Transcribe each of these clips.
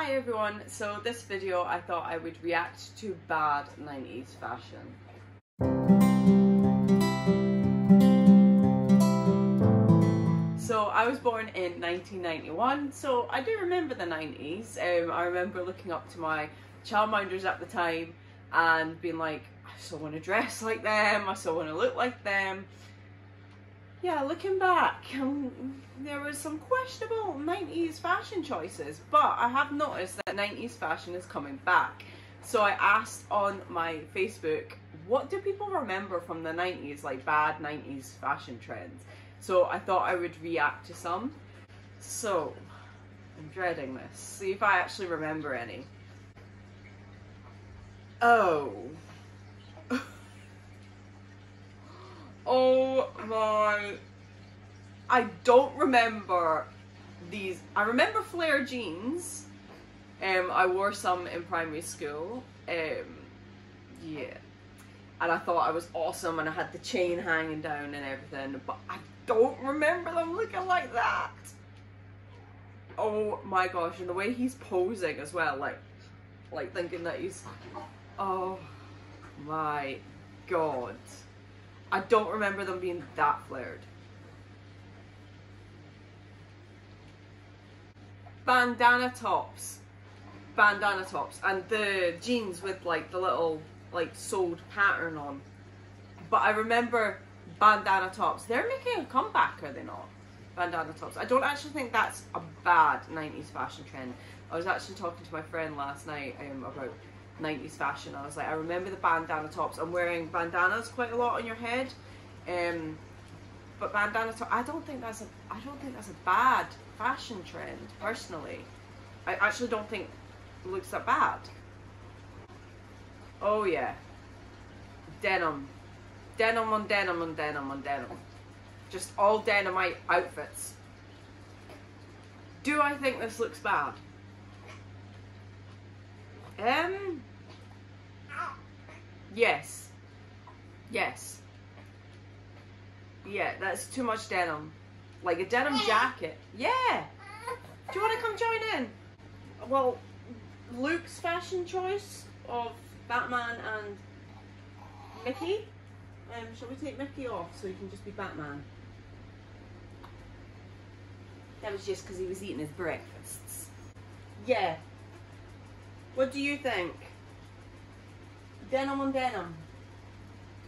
Hi everyone, so this video I thought I would react to bad 90s fashion. So I was born in 1991, so I do remember the 90s. Um, I remember looking up to my childminders at the time and being like, I still want to dress like them, I still want to look like them yeah, looking back, um, there was some questionable 90s fashion choices, but I have noticed that 90s fashion is coming back. So I asked on my Facebook, what do people remember from the 90s, like bad 90s fashion trends? So I thought I would react to some. So, I'm dreading this. See if I actually remember any. Oh. Oh my. I don't remember these. I remember flare jeans. Um, I wore some in primary school. Um, yeah. And I thought I was awesome and I had the chain hanging down and everything, but I don't remember them looking like that. Oh my gosh, and the way he's posing as well, like, like thinking that he's, oh my god. I don't remember them being that flared. Bandana tops. Bandana tops. And the jeans with like the little like sewed pattern on. But I remember bandana tops. They're making a comeback, are they not? Bandana tops. I don't actually think that's a bad 90s fashion trend. I was actually talking to my friend last night um, about 90s fashion. I was like, I remember the bandana tops. I'm wearing bandanas quite a lot on your head. Um, but bandana top, I don't think that's a, I don't think that's a bad fashion trend, personally. I actually don't think it looks that bad. Oh yeah. Denim. Denim on denim on denim on denim. Just all denimite outfits. Do I think this looks bad? Um, Yes. Yes. Yeah, that's too much denim. Like a denim jacket. Yeah. Do you want to come join in? Well, Luke's fashion choice of Batman and Mickey. Um, shall we take Mickey off so he can just be Batman? That was just because he was eating his breakfasts. Yeah. What do you think? Denim on denim.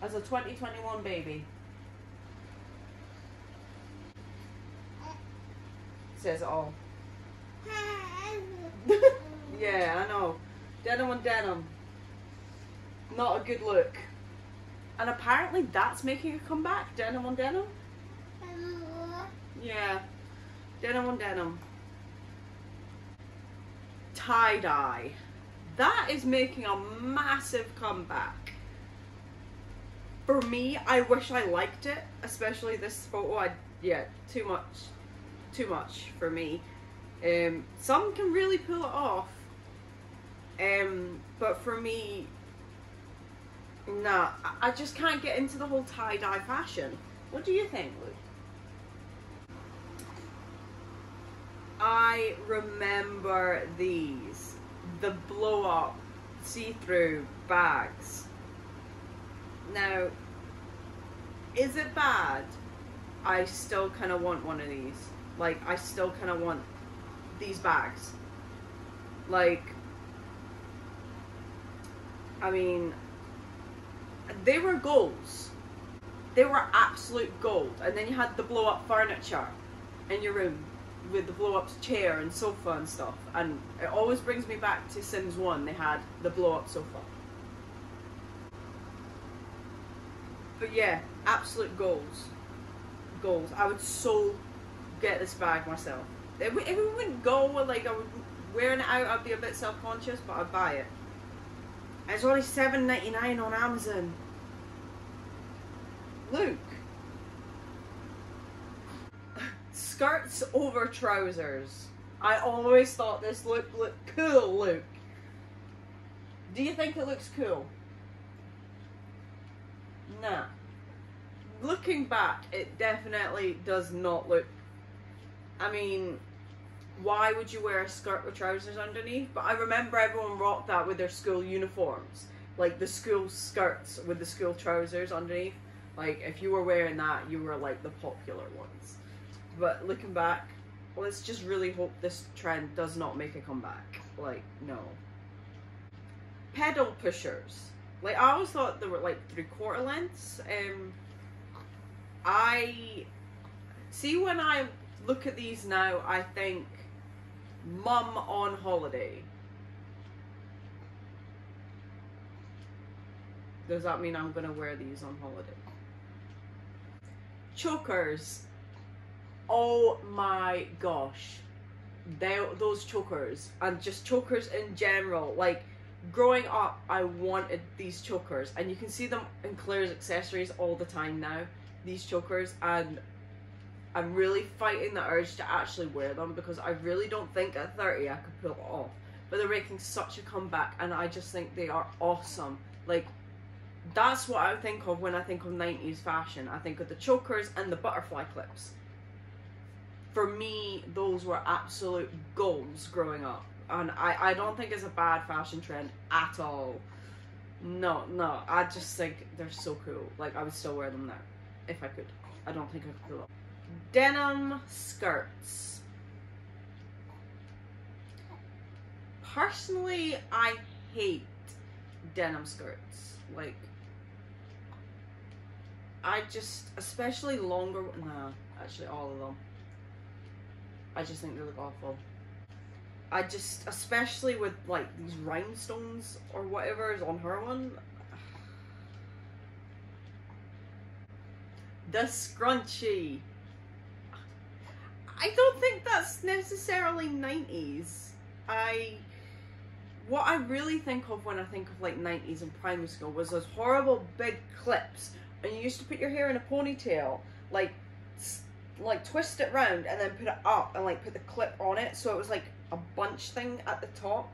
As a 2021 baby. Says it all. yeah, I know. Denim on denim. Not a good look. And apparently that's making a comeback. Denim on denim. Yeah. Denim on denim. Tie-dye. That is making a massive comeback. For me, I wish I liked it, especially this photo. I yeah, too much, too much for me. Um, some can really pull it off, um, but for me, nah, I just can't get into the whole tie dye fashion. What do you think, Luke? I remember these the blow up see-through bags. Now, is it bad? I still kind of want one of these. Like, I still kind of want these bags. Like, I mean, they were golds. They were absolute gold. And then you had the blow up furniture in your room with the blow up chair and sofa and stuff. And it always brings me back to Sims 1, they had the blow up sofa. But yeah, absolute goals. Goals. I would so get this bag myself. If, it wouldn't go, like I would wearing it out, I'd be a bit self conscious, but I'd buy it. It's only seven ninety nine on Amazon. Luke. Skirts over trousers. I always thought this look looked cool, Luke. Do you think it looks cool? Nah. Looking back, it definitely does not look. I mean, why would you wear a skirt with trousers underneath? But I remember everyone rocked that with their school uniforms, like the school skirts with the school trousers underneath. Like if you were wearing that, you were like the popular ones. But looking back, let's just really hope this trend does not make a comeback. Like no. Pedal pushers. Like I always thought they were like three quarter lengths. Um, I see when I look at these now, I think mum on holiday. Does that mean I'm gonna wear these on holiday? Chokers. Oh my gosh. They, those chokers and just chokers in general. Like growing up, I wanted these chokers, and you can see them in Claire's accessories all the time now. These chokers, and I'm really fighting the urge to actually wear them because I really don't think at 30 I could pull it off. But they're making such a comeback, and I just think they are awesome. Like, that's what I think of when I think of 90s fashion. I think of the chokers and the butterfly clips. For me, those were absolute goals growing up. And I, I don't think it's a bad fashion trend at all. No, no, I just think they're so cool. Like, I would still wear them now if I could. I don't think I could pull off denim skirts. Personally, I hate denim skirts. Like, I just, especially longer, nah, actually all of them. I just think they look awful. I just, especially with like these rhinestones or whatever is on her one. The scrunchie. I don't think that's necessarily 90s. I what I really think of when I think of like 90s and primary school was those horrible big clips and you used to put your hair in a ponytail like like twist it round and then put it up and like put the clip on it so it was like a bunch thing at the top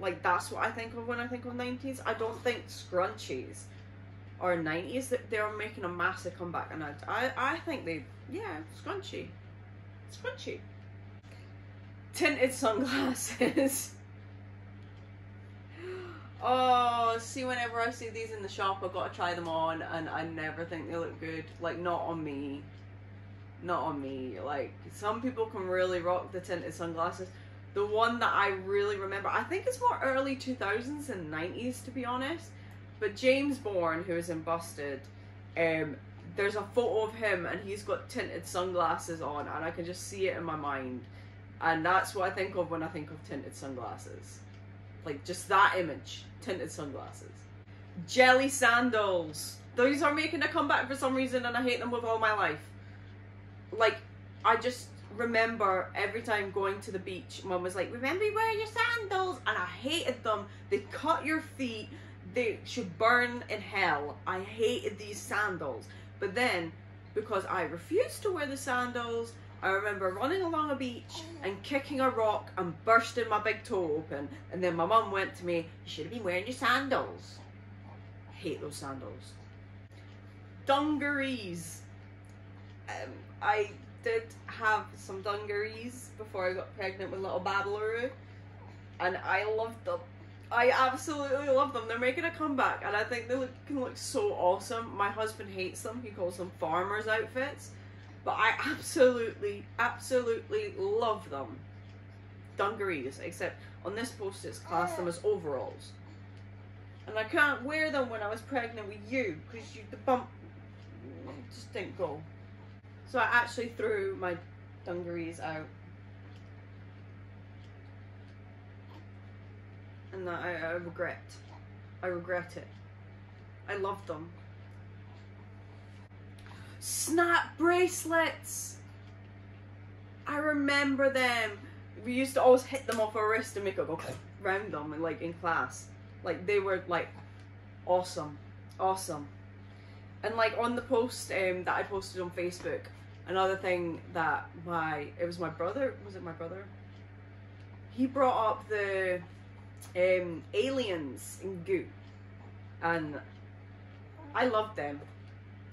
like that's what I think of when I think of 90s I don't think scrunchies are 90s that they're making a massive comeback and I, I, I think they yeah scrunchy Scrunchy. Tinted sunglasses. oh, see, whenever I see these in the shop, I've got to try them on, and I never think they look good. Like, not on me. Not on me. Like, some people can really rock the tinted sunglasses. The one that I really remember, I think it's more early 2000s and 90s, to be honest. But James Bourne, who is in Busted, um, there's a photo of him and he's got tinted sunglasses on and I can just see it in my mind. And that's what I think of when I think of tinted sunglasses. Like just that image, tinted sunglasses. Jelly sandals. Those are making a comeback for some reason and I hate them with all my life. Like I just remember every time going to the beach, mum was like, remember wear your sandals? And I hated them. They cut your feet. They should burn in hell. I hated these sandals. But then, because I refused to wear the sandals, I remember running along a beach and kicking a rock and bursting my big toe open. And then my mum went to me, You should have been wearing your sandals. I hate those sandals. Dungarees. Um, I did have some dungarees before I got pregnant with little Babaloo. And I loved them. I absolutely love them. They're making a comeback, and I think they look, can look so awesome. My husband hates them. He calls them farmers' outfits, but I absolutely, absolutely love them. Dungarees, except on this post it's classed them as overalls. And I can't wear them when I was pregnant with you because you the bump just didn't go. So I actually threw my dungarees out and that I, I regret. I regret it. I love them. Snap bracelets! I remember them. We used to always hit them off our wrist and make it go round them and like in class. Like they were like awesome. Awesome. And like on the post um, that I posted on Facebook, another thing that my it was my brother was it my brother? He brought up the um, Aliens in Goo, and I loved them.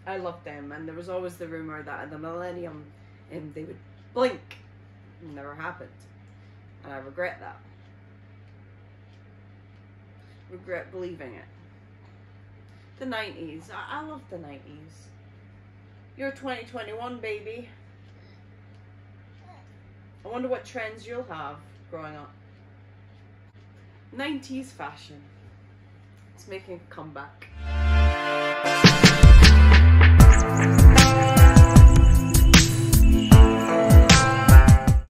I loved them, and there was always the rumor that at the Millennium, um, they would blink never happened. And I regret that. Regret believing it. The 90s. I, I love the 90s. You're 2021, baby. I wonder what trends you'll have growing up. 90s fashion. It's making a comeback.